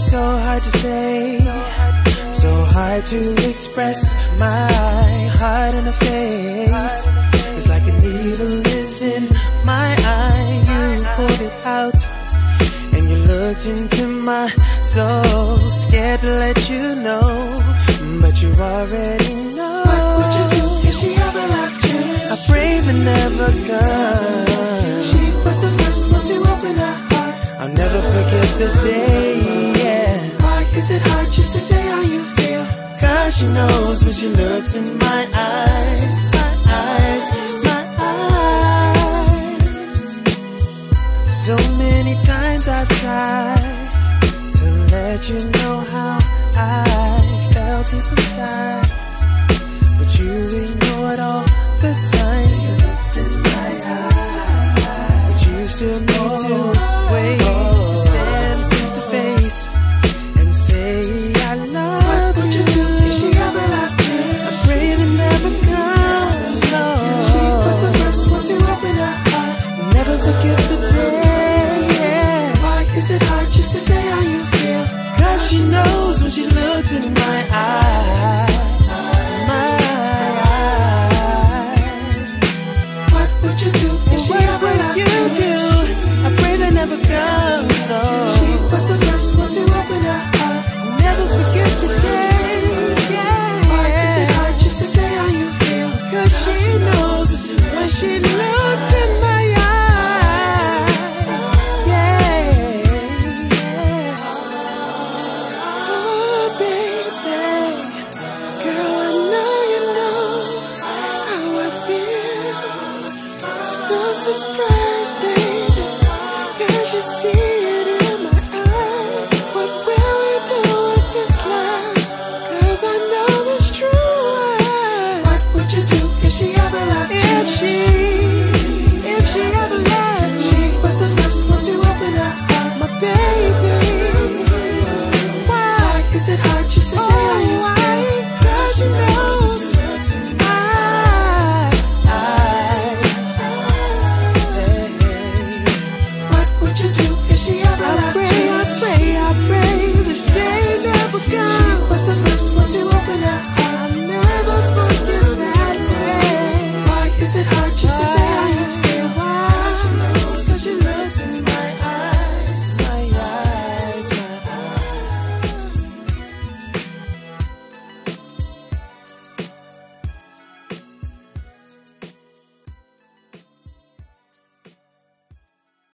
it is so hard to say, so hard to express my heart in the face. It's like a needle is in my eye. You pulled it out and you looked into my soul. Scared to let you know, but you already know. What would you do if she ever left you? I pray the never come. She was the first one to open her heart. I'll never forget the day. Is it hard just to say how you feel? Cause she knows when she looks in my eyes, my eyes, my eyes. So many times I've tried to let you know how I felt deep inside. But you ignored all the signs in my eyes. But you still need to wait hard just to say how you feel? Cause she knows when she looks in my eyes. My eyes. What would you do if she What would you do? I pray that never comes, no. She was the first one to open her heart. Never forget the days, yeah. Why is it hard just to say how you feel? Cause she knows surprise, baby. Cause you see it in my eyes. What will we do with this life? Cause I know it's true. What would you do if she ever left you? If she, if she ever left She was the first one to open her heart. my baby. Why is it hard was the first one to open up. I'll never forget that day. Why is it hard just to say how you?